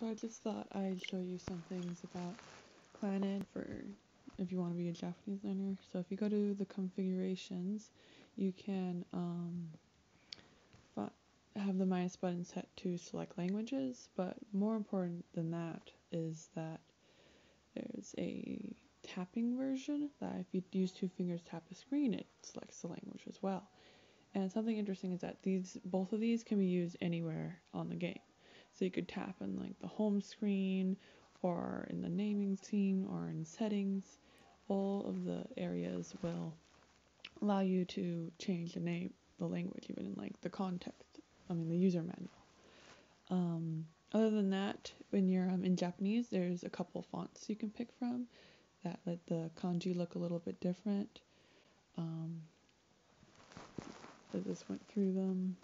So I just thought I'd show you some things about Clannad for if you want to be a Japanese learner. So if you go to the configurations, you can um, have the minus button set to select languages, but more important than that is that there's a tapping version that if you use two fingers tap the screen, it selects the language as well. And something interesting is that these both of these can be used anywhere on the game. So you could tap in like the home screen or in the naming scene or in settings. All of the areas will allow you to change the name, the language, even in like the context, I mean the user manual. Um, other than that, when you're um, in Japanese, there's a couple fonts you can pick from that let the kanji look a little bit different. Um, I just went through them.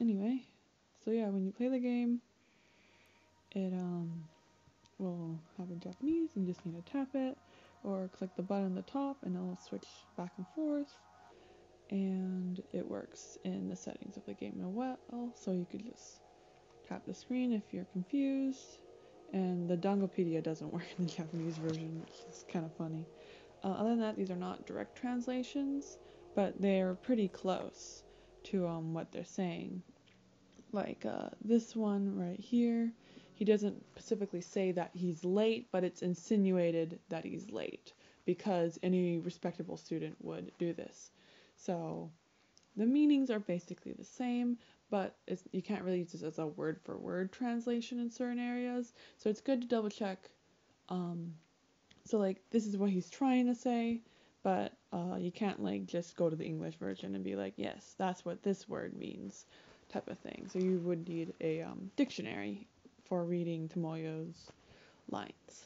Anyway, so yeah, when you play the game, it um will have in Japanese and you just need to tap it or click the button at the top and it'll switch back and forth and it works in the settings of the game as well. So you could just tap the screen if you're confused. And the Dangopedia doesn't work in the Japanese version which is kind of funny. Uh, other than that these are not direct translations but they're pretty close to um, what they're saying. Like uh, this one right here, he doesn't specifically say that he's late, but it's insinuated that he's late because any respectable student would do this. So the meanings are basically the same, but you can't really use this as a word for word translation in certain areas. So it's good to double check. Um, so like this is what he's trying to say, but uh, you can't like just go to the English version and be like, yes, that's what this word means, type of thing. So you would need a um, dictionary for reading Tomoyo's lines.